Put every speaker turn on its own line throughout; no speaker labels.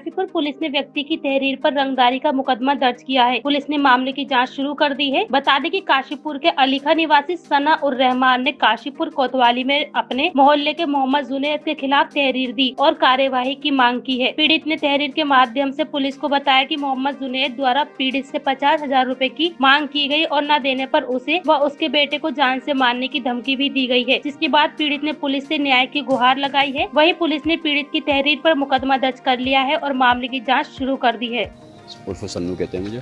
classe police ने व्यक्ति की तहरीर पर रंगदारी का मुकदमा दर्ज किया है पुलिस ने मामले की जाँच शुरू कर दी है बता दें की काशीपुर के अलीखा निवासी सना उर रहमान ने काशीपुर कोतवाली में अपने मोहल्ले के मोहम्मद जुनेद के खिलाफ तहरीर दी और कार्यवाही की मांग की है पीड़ित ने तहरीर के माध्यम से पुलिस को बताया कि मोहम्मद जुनेद द्वारा पीड़ित से पचास हजार रूपए की मांग की गई और न देने पर उसे व उसके बेटे को जान से मारने की धमकी भी दी गई है जिसके बाद पीड़ित ने पुलिस से न्याय की गुहार लगाई है वही पुलिस ने पीड़ित की तहरीर पर मुकदमा दर्ज कर लिया है और मामले मामले की जांच शुरू कर दी है उर्फ
सन्नू कहते हैं मुझे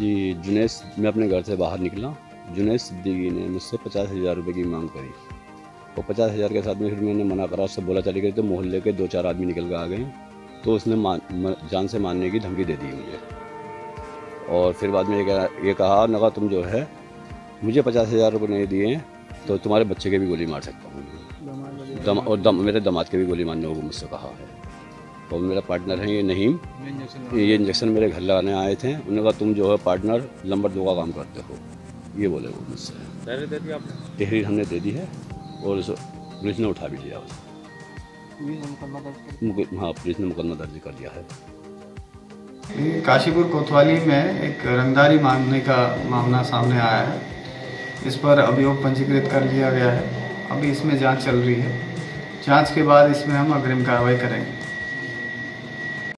जी जुनेस मैं अपने घर से बाहर निकला जुनेस सिद्दीकी ने मुझसे पचास हज़ार रुपये की मांग करी और पचास हज़ार के साथ में फिर मैंने मना करा उससे बोला चली गई तो मोहल्ले के दो चार आदमी निकल कर आ गए तो उसने जान से मारने की धमकी दे दी मुझे और फिर बाद में ये कहा नगा तुम जो है मुझे पचास हज़ार रुपये नहीं दिए तो तुम्हारे बच्चे के भी गोली मार सकता हूँ दम और दम मेरे दमाद के भी गोली मारने को मुझसे कहा है और तो मेरा पार्टनर है ये नहीम ये इंजेक्शन मेरे घर लगाने आए थे उन्होंने कहा तुम जो है पार्टनर नंबर दो का काम करते हो ये बोले वो मुझसे तहरीर हमने दे दी है और इस पुलिस ने उठा भी लिया उसे हाँ पुलिस ने मुकदमा दर्ज कर दिया है काशीपुर कोतवाली में एक रंगदारी मांगने का मामला सामने आया है इस पर अभियोग पंजीकृत कर लिया गया है अभी इसमें जांच चल रही है जांच के बाद इसमें हम अग्रिम कार्रवाई करेंगे